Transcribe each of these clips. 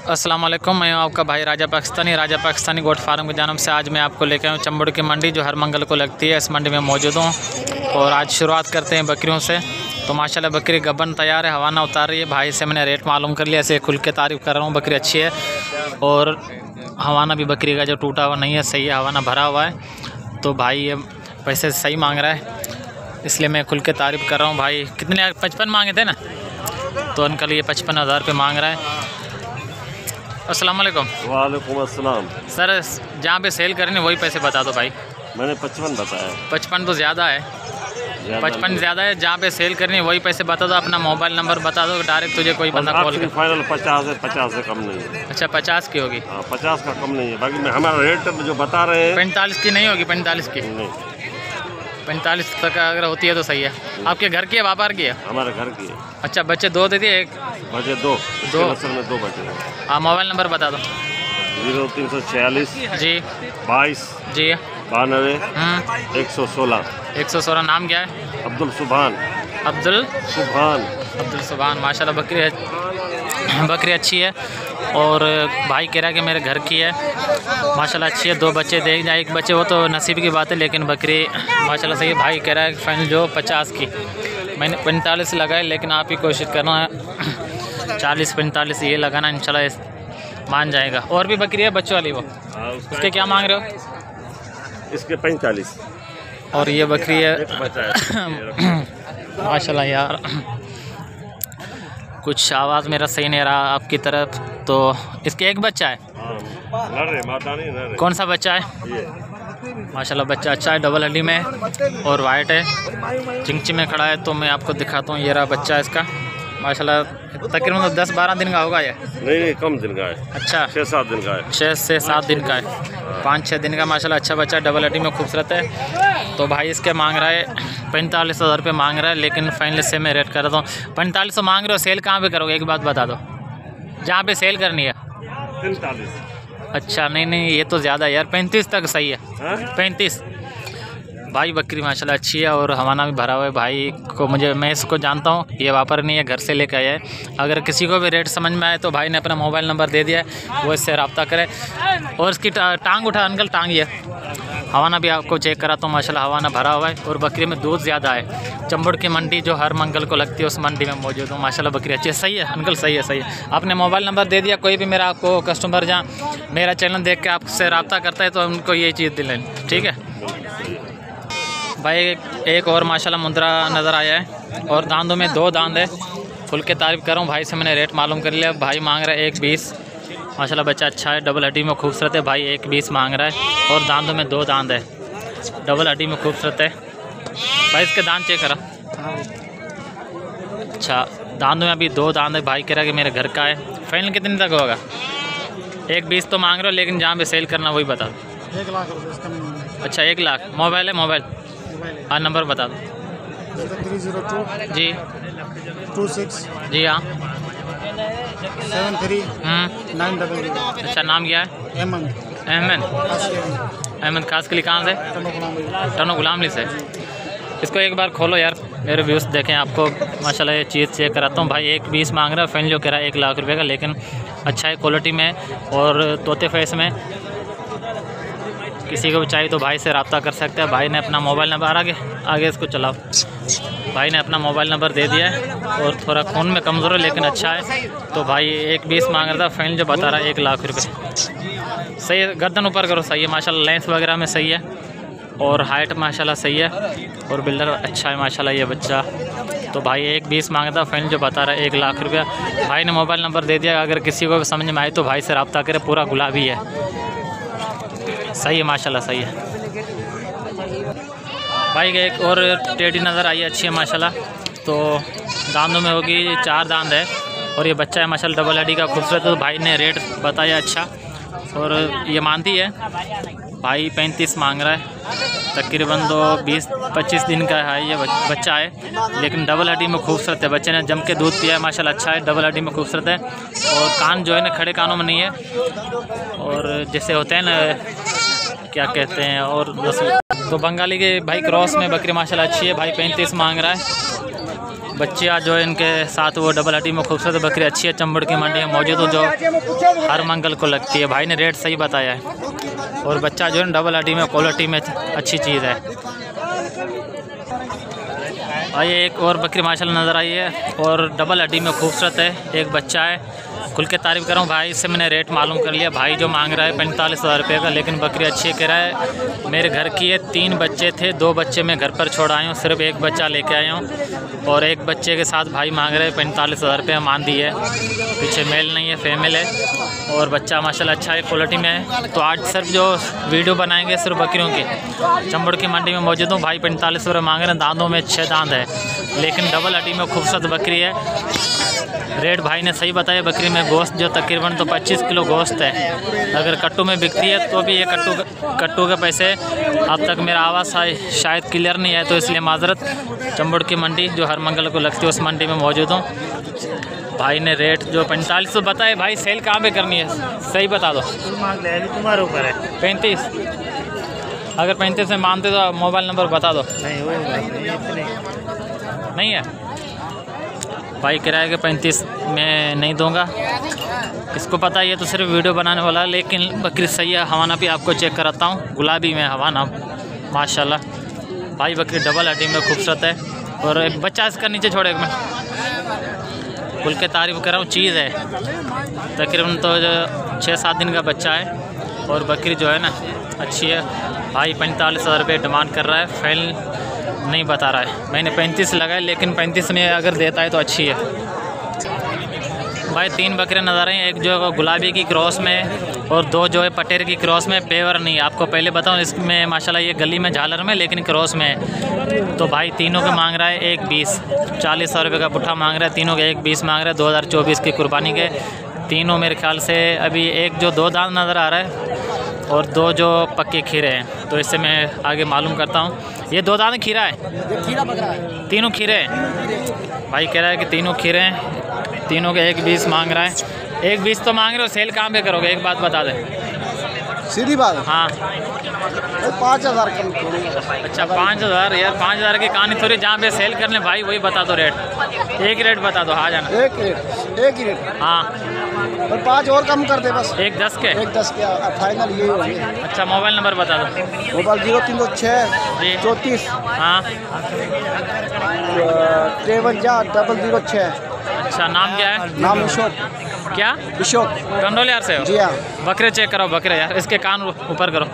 अस्सलाम वालेकुम मैं हूँ आपका भाई राजा पाकिस्तानी। राजा पाकिस्तानी गोट फार्म के जानब से आज मैं आपको लेकर हूँ चंबड़ की मंडी, जो हर मंगल को लगती है। इस मंडी में मौजूद हूँ और आज शुरुआत करते हैं बकरियों से। तो माशाल्लाह बकरी गबन तैयार है हवाना उतार रही है। भाई से मैंने रेट मालूम कर लिया, ऐसे खुल के तारीफ़ कर रहा हूँ, बकरी अच्छी है। और हवाना भी बकरी का जो टूटा हुआ नहीं है, सही है हवाना भरा हुआ है। तो भाई ये पैसे सही मांग रहा है, इसलिए मैं खुल के तारीफ़ कर रहा हूँ। भाई कितने, पचपन मांगे थे ना? तो अंकल ये पचपन हज़ार रुपये मांग रहा है। अस्सलाम वालेकुम वालेकुम अस्सलाम। सर जहाँ पे सेल करनी वही पैसे बता दो भाई। मैंने पचपन बताया पचपन तो ज़्यादा है। पचपन ज़्यादा है जहाँ पे सेल करनी है वही पैसे बता दो अपना मोबाइल नंबर बता दो डायरेक्ट तुझे कोई बंदा कॉल कर फाइनल पचास है पचास से कम नहीं है। अच्छा पचास की होगी। हाँ पचास का कम नहीं है बाकी हमारा रेट जो बता रहे हैं पैंतालीस की नहीं होगी पैंतालीस की। नहीं। पैंतालीस तक अगर होती है तो सही है। आपके घर की है व्यापार की है? हमारे घर की है। अच्छा बच्चे दो दे दिए एक? बचे दो। दो। में दो बचे हैं। मोबाइल नंबर बता दो। ज़ीरो तीन सौ छियालीस जी। बाईस जी। बानवे हम्म। एक सौ सोलह। एक सौ सोलह नाम क्या है? अब्दुल सुबहान अब्दुल? सुबहान अब्दुल सुबहान माशाल्लाह बकरी है। बकरी अच्छी है और भाई कह रहा है कि मेरे घर की है। माशाल्लाह अच्छी है दो बच्चे देख जाए एक बच्चे वो तो नसीब की बात है लेकिन बकरी माशाल्लाह सही भाई कह रहा है फाइनल जो पचास की। मैंने पैंतालीस लगाए लेकिन आप ही कोशिश करना है चालीस पैंतालीस ये लगाना इंशाल्लाह इस- मान जाएगा। और भी बकरी है बच्चों वाली वो? हाँ, उसके क्या मांग रहे हो? इसके पैंतालीस। और ये बकरी है। माशाल्लाह यार। कुछ आवाज़ मेरा सही नहीं रहा आपकी तरफ़ तो इसके एक बच्चा है। लड़ रहे, माता नहीं नर कौन सा बच्चा है? माशाल्लाह बच्चा अच्छा है डबल हड्डी में और वाइट है। चिंची में खड़ा है तो मैं आपको दिखाता हूँ ये रहा बच्चा इसका। माशाल्लाह तकरीबन तो दस बारह दिन का होगा ये। नहीं नहीं कम दिन का है। अच्छा। छः सात दिन का है। छः से सात दिन का है। पाँच छः दिन का माशाल्लाह अच्छा बच्चा डबल हड्डी में खूबसूरत है। तो भाई इसके मांग रहा है पैंतालीस हज़ार रुपये मांग रहा है लेकिन फाइनल से मैं रेट कर रहा हूँ। पैंतालीस सौ मांग रहे हो सेल कहाँ पर करोगे? एक बात बता दो। जहाँ पे सेल करनी है। पैंतालीस। अच्छा नहीं नहीं ये तो ज़्यादा है यार पैंतीस तक सही है। हाँ? पैंतीस। भाई बकरी माशाल्लाह अच्छी है और हवाना भी भरा हुआ है भाई को मुझे, मैं इसको जानता हूँ, ये वापर नहीं है, घर से लेकर आया है। अगर किसी को भी रेट समझ में आए तो भाई ने अपना मोबाइल नंबर दे दिया है, वो इससे रब्ता करे। और इसकी टांग उठा, अंकल, टांग ये। हवाना भी आपको चेक करा तो माशाल्लाह हवाना भरा हुआ है और बकरी में दूध ज़्यादा है। चंबड़ की मंडी जो हर मंगल को लगती है, उस मंडी में मौजूद हूँ। माशाल्लाह बकरी अच्छी है। सही है, अंकल, सही है सही है। आपने मोबाइल नंबर दे दिया, कोई भी मेरा आपको कस्टमर जहाँ मेरा चैनल देख के आपसे रब्ता करता है तो उनको ये चीज़ दिलें। ठीक है? भाई एक- और माशाल्लाह मुद्रा नज़र आया है और दांतों में दो दांत है। फुल के तारीफ़ करूँ भाई से मैंने रेट मालूम कर लिया। भाई मांग रहा है एक बीस। माशाल्लाह बच्चा अच्छा है डबल हड्डी में खूबसूरत है। भाई एक बीस मांग रहा है और दांतों में दो दांत है। डबल हड्डी में खूबसूरत है। भाई इसके दांत चेक करा। अच्छा दांतों में अभी दो दांत है। भाई कह रहा है कि मेरे घर का है। फाइनल कितने तक होगा? एक बीस तो मांग रहे हो लेकिन जहाँ पे सेल करना वही बता दो एक लाख अच्छा एक लाख। मोबाइल है मोबाइल। है नंबर बता दो। Three zero two. जी। Two six. जी हाँ। Seven three. हम्म, नाइन डबल अच्छा नाम क्या है? हेमंत। अहमद अहमद खास के लिए कहाँ से? टनो गुलामली से। इसको एक बार खोलो यार मेरे व्यूज़ देखें आपको। माशाल्लाह ये चीज़ चेक कराता हूँ। भाई एक बीस मांग रहा है फ़ैन जो कह रहा है एक लाख रुपए का लेकिन अच्छा है क्वालिटी में और तोते फेस में। किसी को भी चाहिए तो भाई से रबता कर सकते हैं। भाई ने अपना मोबाइल नंबर, आगे आगे इसको चलाओ। भाई ने अपना मोबाइल नंबर दे दिया है और थोड़ा खून में कमज़ोर है, लेकिन अच्छा है। तो भाई एक बीस मांग रहा था फ़ैन जो बता रहा है, एक लाख रुपये सही गर्दन ऊपर करो, सही है, माशाल्लाह, लेंस वगैरह में सही है। और हाइट माशाल्लाह सही है, और बिल्डर अच्छा है, माशाल्लाह, ये बच्चा। तो भाई एक बीस माँगता फाइनल जो बता रहा है, एक लाख रुपया। भाई ने मोबाइल नंबर दे दिया, अगर किसी को समझ में आए तो भाई से रबता करे, पूरा गुलाबी है। सही है, माशाल्लाह, सही है। भाई, एक और टेडी नज़र आई है अच्छी है, माशाल्लाह। तो दांतों में होगी चार दांत है, और ये बच्चा है, माशाल्लाह डबल हड्डी का, खूबसूरत तो भाई ने रेट बताया अच्छा और ये मानती है, भाई पैंतीस मांग रहा है, तकरीबन तो बीस, पच्चीस दिन का है, ये बच्चा है, लेकिन डबल हड्डी में खूबसूरत है, बच्चे ने जम के दूध पिया है, माशाल्लाह अच्छा है डबल हड्डी में खूबसूरत है, और कान जो है ना, खड़े कानों में नहीं है, और जैसे होते हैं ना क्या कहते हैं, और तो बंगाली के भाई क्रॉस में बकरी माशाल्लाह अच्छी है, भाई पैंतीस मांग रहा है। बच्चियाँ जो है इनके साथ वो डबल हड्डी में खूबसूरत बकरी, अच्छी है, चंबड़ की मंडी में मौजूद हो, जो हर मंगल को लगती है। भाई ने रेट सही बताया है, और बच्चा जो है डबल हड्डी में क्वालिटी में अच्छी चीज़ है। आइए एक और बकरी माशाल्लाह नज़र आई है, और डबल हड्डी में खूबसूरत है, एक बच्चा है। खुल के तारीफ़ करूँ भाई से मैंने रेट मालूम कर लिया। भाई जो मांग रहा है पैंतालीस हज़ार रुपये का, लेकिन बकरी अच्छी कह रहा है। मेरे घर की है तीन बच्चे थे, दो बच्चे मैं घर पर छोड़ आया हूँ, सिर्फ़ एक बच्चा लेके आया हूँ। और एक बच्चे के साथ भाई मांग रहे हैं पैंतालीस हज़ार रुपये मान दी है पीछे मेल नहीं है फीमेल है। और बच्चा माशाल्लाह अच्छा है क्वालिटी में है। तो आज सिर्फ़ जो वीडियो बनाएँगे, सिर्फ़ बकरियों की। चंबड़ की मंडी में मौजूद हूँ। भाई पैंतालीस रुपये मांग रहे हैं, दांतों में छः दांत है। लेकिन डबल हड्डी में खूबसूरत बकरी है। रेट भाई ने सही बताया बकरी में गोश्त जो तकरीबन तो 25 किलो गोश्त है। अगर कट्टू में बिकती है तो भी ये कट्टू कट्टू के पैसे अब तक मेरा आवाज़ शायद क्लियर नहीं है तो इसलिए माजरत चंबड़ की मंडी जो हर मंगल को लगती है उस मंडी में मौजूद हूँ। भाई ने रेट जो पैंतालीस सौ बताए भाई सेल कहाँ पे करनी है? सही बता दो। तुम्हारे ऊपर है। पैंतीस। अगर पैंतीस में मानते तो मोबाइल नंबर बता दो। नहीं वो नहीं है? भाई किराए के पैंतीस में नहीं दूँगा। किसको पता, ये तो सिर्फ़ वीडियो बनाने वाला है, लेकिन बकरी सही है हवाना भी आपको चेक कराता हूँ। गुलाबी में हवाना, माशाल्लाह। भाई बकरी डबल हड्डी में खूबसूरत है। और एक बच्चा इसका नीचे छोड़े मिनट। खुल के तारीफ़ कर रहा हूँ, चीज़ है। तकरीबन तो छः सात दिन का बच्चा है। और बकरी जो है ना, अच्छी है। भाई पैंतालीस हज़ार रुपये डिमांड कर रहा है। फैल नहीं बता रहा है। मैंने पैंतीस लगाए, लेकिन पैंतीस में अगर देता है तो अच्छी है। भाई, तीन बकरे नज़र आए एक जो है गुलाबी की क्रॉस में और दो जो है पटेर की क्रॉस में पेवर नहीं। आपको पहले बताऊँ, इसमें माशाल्लाह ये गली में, झालर में, लेकिन क्रॉस में है। तो भाई, तीनों का मांग रहा है एक बीस। चालीस सौ रुपये का पुट्ठा मांग रहा है, तीनों का एक बीस मांग रहा है, दो हज़ार चौबीस की कुर्बानी के। तीनों मेरे ख्याल से अभी एक जो दो दांत नज़र आ रहा है और दो जो पक्के खीरे हैं। तो इससे मैं आगे मालूम करता हूँ। ये दो दाने खीरा है। खीरा बकरा है। तीनों खीरे हैं। भाई कह रहा है कि तीनों खीरे हैं। तीनों के एक बीस मांग रहा है। एक बीस तो मांग रहे हो सेल काम पे करोगे एक बात बता दें। सीधी बात। हाँ। पाँच हज़ार कम अच्छा पाँच हज़ार यार पाँच हज़ार की कहानी थोड़ी जहाँ पे सेल कर लें भाई वही बता दो रेट एक रेट बता दो हाँ जाना। एक रेट एक ही रेट हाँ। और पाँच और कम कर दे बस। एक दस के? एक दस के फाइनल यही होंगे। अच्छा मोबाइल नंबर बता दो। मोबाइल ज़ीरो तीन सौ छः चौंतीस। हाँ। ट्रेवन चार डबल ज़ीरो छः। अच्छा नाम क्या है? नाम अशोक क्या? अशोक। कंडोल यार से हो? जी हाँ। बकरे चेक करो बकरे यार इसके कान ऊपर करो।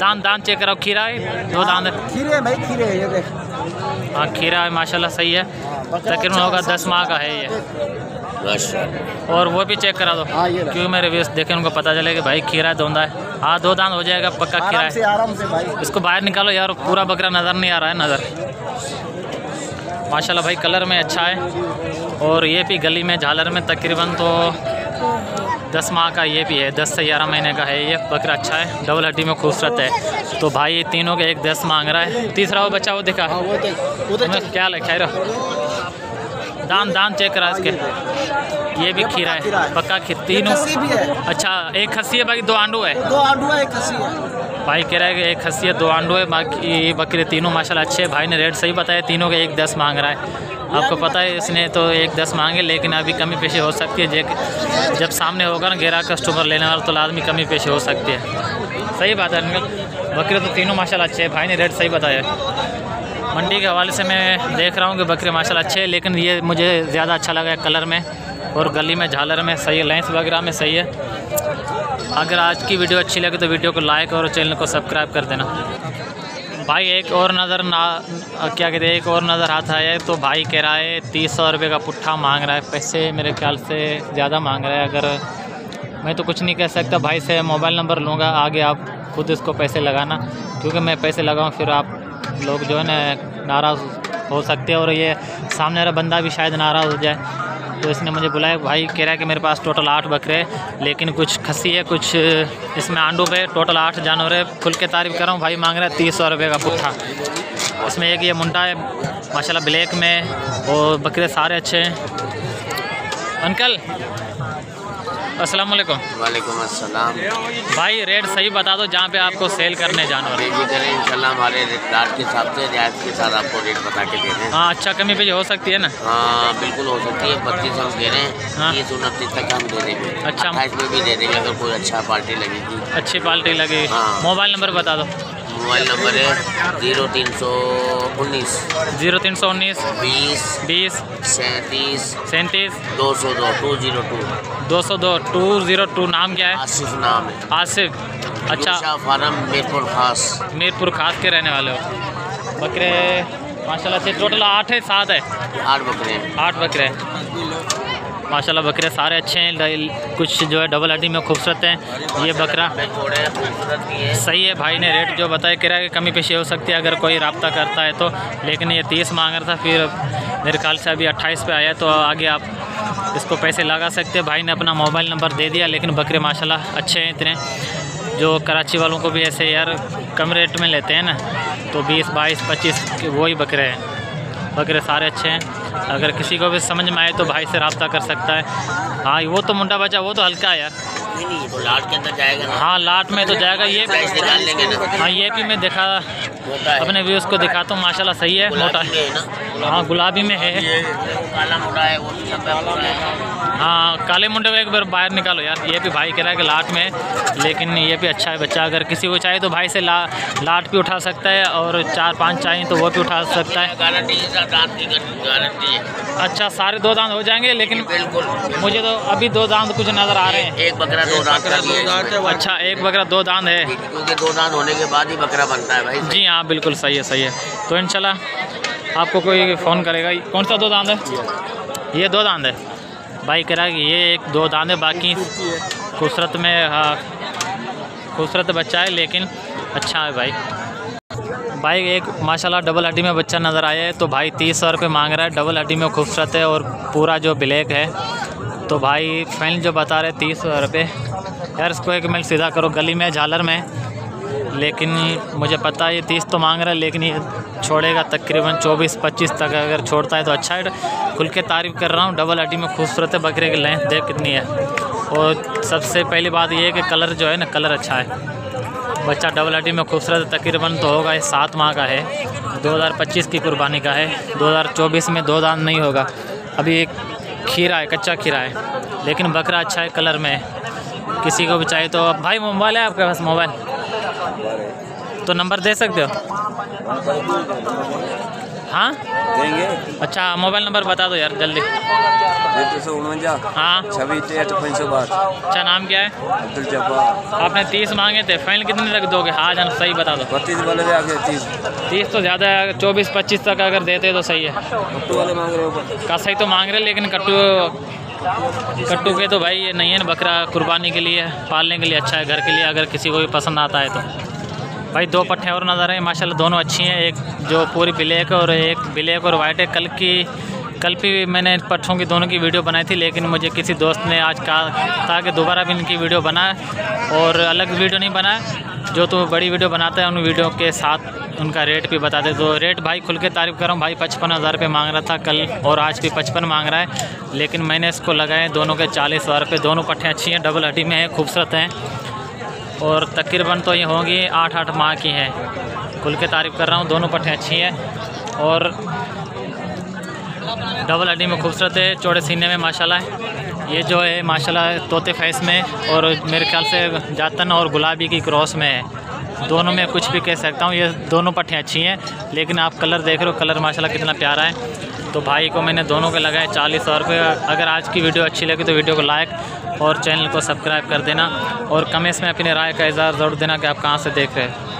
दान दान चेक करो खीरा है? दो दान। है खीरे भाई खीरे ये देख। हाँ खीरा है माशाल्लाह सही है। तकरीबन होगा दस माह का है ये। और वो भी चेक करा दो। हाँ क्योंकि मेरे व्यूज़ देखे उनको पता चले कि भाई खीरा है दोंदा है। हाँ दो दान हो जाएगा पक्का खीरा है। आराम से भाई। इसको बाहर निकालो यार पूरा बकरा नज़र नहीं आ रहा है नज़र। माशाल्लाह भाई कलर में अच्छा है। और ये भी गली में झालर में तकरीबन तो दस माह का ये भी है दस से ग्यारह महीने का है ये बकरा अच्छा है डबल हड्डी में खूबसूरत है। तो भाई ये तीनों का एक दस मांग रहा है। तीसरा वो बच्चा वो दिखा। हाँ वो देख क्या लग खैर दान दान चेक करा इसके। ये भी खीरा है। पक्का खीर। तीनों है। अच्छा एक खस्सी है बाकी दो आंडू है। दो आंडू है एक खस्सी है। भाई कह रहा है कि एक खस्सी है दो आंडू है बाकी बकरे तीनों माशाल्लाह अच्छे हैं। भाई ने रेट सही बताया तीनों के एक दस मांग रहा है। आपको पता है, इसने तो एक दस मांगे, लेकिन अभी कमी पेशी हो सकती है। जे- जब सामने होगा ना ग्यारह कस्टमर लेने वाला तो लाजमी कमी पेशी हो सकती है। सही बात है, अंकल। बकरे तो तीनों माशाल्लाह अच्छे हैं। भाई ने रेट सही बताया मंडी के हवाले से मैं देख रहा हूँ कि बकरे माशाल्लाह अच्छे हैं, लेकिन ये मुझे ज़्यादा अच्छा लगा कलर में और गली में झालर में। सही है लेंस वगैरह में सही है। अगर आज की वीडियो अच्छी लगे तो वीडियो को लाइक और चैनल को सब्सक्राइब कर देना। भाई, एक और नज़र ना, क्या कहते हैं, एक और नज़र हाथ आया है तो भाई कह रहा है, तीस सौ रुपये का पुट्ठा मांग रहा है, पैसे मेरे ख्याल से ज़्यादा मांग रहा है, अगर मैं तो कुछ नहीं कह सकता, भाई से मोबाइल नंबर लूँगा, आगे आप खुद इसको पैसे लगाना, क्योंकि मैं पैसे लगाऊँ, फिर आप लोग जो है ना, नाराज़ हो सकते हैं, और ये सामने वाला बंदा भी शायद नाराज़ हो जाए। तो इसने मुझे बुलाया, भाई, कह रहा है कि मेरे पास टोटल आठ बकरे लेकिन कुछ खसी है, कुछ इसमें आंडू पे टोटल आठ जानवर है, खुल के तारीफ़ कर रहा हूँ, भाई, मांग रहा है तीस सौ रुपये का पुट्ठा। इसमें एक ये मुंडा है, माशाल्लाह, ब्लैक में, और बकरे सारे अच्छे हैं। अंकल अस्सलाम वालेकुम वालेकुम अस्सलाम। भाई रेट सही बता दो जहाँ पे आपको सेल करने जानवर करें इंशाल्लाह हमारे रेट के हिसाब से रियायत के साथ आपको रेट बता के दे रहे हैं। हाँ अच्छा कमी पेश हो सकती है ना? हाँ बिल्कुल हो सकती है। बत्तीस हम दे रहे हाँ। हैं। तीस उनतीस तक हम दे देंगे। अच्छा। में भी दे देंगे अगर कोई अच्छा पार्टी लगेगी। अच्छी क्वालिटी लगी हाँ। मोबाइल नंबर बता दो। मोबाइल नंबर है ज़ीरो तीन सौ उन्नीस। ज़ीरो तीन सौ उन्नीस बीस बीस सैंतीस सैंतीस दो सौ दो टू ज़ीरो टू। दो सौ दो टू ज़ीरो टू नाम क्या है? आसिफ नाम है। आसिफ। अच्छा। फार्म मीरपुर खास। मीरपुर खास के रहने वाले हो। बकरे माशाल्लाह से टोटल आठ है सात है। आठ बकरे आठ बकरे। माशाल्लाह बकरे सारे अच्छे हैं। कुछ जो है डबल हड्डी में खूबसूरत हैं। ये बकरा सही है, भाई ने रेट जो बताया किराए की कमी पेशी हो सकती है, अगर कोई रबता करता है तो। लेकिन ये तीस मांग रहा था, फिर मेरे ख्याल से अभी अट्ठाईस पे आया तो आगे आप इसको पैसे लगा सकते हैं। भाई ने अपना मोबाइल नंबर दे दिया, लेकिन बकरे माशाल्लाह अच्छे हैं इतने। जो कराची वालों को भी ऐसे यार कम रेट में लेते हैं ना तो बीस, बाईस, पच्चीस वही बकरे हैं। बकरे सारे अच्छे हैं। अगर किसी को भी समझ में आए तो भाई से रबता कर सकता है। हाँ वो तो मुंडा बचा वो तो हल्का है यार। नहीं नहीं ये तो लाट के अंदर जाएगा ना। हाँ लाट में तो जाएगा ये हाँ ये भी मैं दिखा अपने व्यूज़ को दिखाता हूँ माशाल्लाह सही है मोटा है। हाँ गुलाबी में है। काला मोटा है वो है काले मुंडे को एक बार बाहर निकालो यार। ये भी भाई कह रहा है कि लाट में है लेकिन ये भी अच्छा है बच्चा। अगर किसी को चाहिए तो भाई से ला लाट भी उठा सकता है और चार पाँच चाहिए तो वो भी उठा सकता है। गारंटी के साथ दांत की गारंटी। अच्छा सारे दो दांत हो जाएँगे लेकिन बिल्कुल। मुझे तो अभी दो दांत कुछ नज़र आ रहे हैं। एक बकरा दो दांत। अच्छा एक बकरा दो दांत है। क्योंकि दो दांत होने के बाद ही बकरा बनता है भाई। जी हाँ बिल्कुल सही है सही है। तो इंशाल्लाह आपको कोई फ़ोन करेगा। कौन सा दो दांत है? ये दो दांत है। भाई कह रहा कि ये एक दो दाने बाकी खूबसूरत में हाँ खूबसूरत बच्चा है, लेकिन अच्छा है भाई। भाई एक माशाल्लाह डबल हड्डी में बच्चा नज़र आया है तो भाई तीस सौ रुपये मांग रहा है। डबल हड्डी में खूबसूरत है और पूरा जो ब्लैक है। तो भाई फ़ैन जो बता रहे तीस सौ रुपये। यार इसको एक मिल सीधा करो, गली में, झालर में। लेकिन मुझे पता है ये तीस तो मांग रहा है, लेकिन ये छोड़ेगा तकरीबन चौबीस, पच्चीस तक अगर छोड़ता है तो अच्छा है। खुल के तारीफ़ कर रहा हूँ डबल हड्डी में खूबसूरत है, बकरे की लेंथ देख कितनी है। और सबसे पहली बात ये है कि कलर जो है ना कलर अच्छा है। बच्चा डबल हड्डी में खूबसूरत तकरीबन तो होगा, ये सात माह का है। 2025 की कुर्बानी का है। 2024 में दो दान नहीं होगा। अभी एक खीरा है, कच्चा खीरा है। लेकिन बकरा अच्छा है कलर में है। किसी को भी चाहिए तो भाई मोबाइल है आपके पास, मोबाइल? तो नंबर दे सकते हो? हाँ? देंगे। अच्छा मोबाइल नंबर बता दो यार जल्दी। एक सौ उनवंजा हाँ। अच्छा नाम क्या है? अब्दुल जब्बार। आपने तीस मांगे थे फाइनल कितने तक दोगे? हाँ जान सही बता दो। बत्तीस वाले आगे तीस। तीस तो ज़्यादा है चौबीस पच्चीस तक अगर देते तो सही है। कट्टू वाले मांग रहे हो का सही तो मांग रहे लेकिन कट्टू कट्टू के तो भाई ये नहीं है ना बकरा कुर्बानी के लिए पालने के लिए अच्छा है घर के लिए अगर किसी को भी पसंद आता है तो। भाई, दो पट्टे और नज़र आए माशाल्लाह, दोनों अच्छी हैं। एक जो पूरी ब्लैक और एक ब्लैक और वाइट है। कल की, कल भी मैंने पट्ठों की दोनों की वीडियो बनाई थी, लेकिन मुझे किसी दोस्त ने आज कहा था कि दोबारा भी इनकी वीडियो बनाए और अलग वीडियो नहीं बनाए जो तो बड़ी वीडियो बनाते हैं, उन वीडियो के साथ उनका रेट भी बता दे। तो रेट भाई, खुल के तारीफ़ कर भाई, पचपन हज़ार रुपये मांग रहा था कल और आज भी पचपन मांग रहा है। लेकिन मैंने इसको लगाए दोनों के चालीस हज़ार रुपये। दोनों पट्टे अच्छी हैं डबल हड्डी में हैं, खूबसूरत हैं। और तकरीबन तो ये होंगी आठ आठ माह की हैं। खुल के तारीफ़ कर रहा हूँ, दोनों पट्टे अच्छी हैं। और डबल हड्डी में खूबसूरत है, चौड़े सीने में, माशाल्लाह ये जो है, माशाल्लाह तोते फैस में और मेरे ख्याल से जातन और गुलाबी की क्रॉस में है। दोनों में कुछ भी कह सकता हूँ, ये दोनों पट्टियाँ अच्छी हैं, लेकिन आप कलर देख रहे हो, कलर माशाल्लाह कितना प्यारा है। तो भाई को मैंने दोनों के लगाए चालीस सौ रुपये। अगर आज की वीडियो अच्छी लगी तो वीडियो को लाइक और चैनल को सब्सक्राइब कर देना और कमेंट्स में अपनी राय का इजहार ज़रूर देना कि आप कहाँ से देख रहे हैं।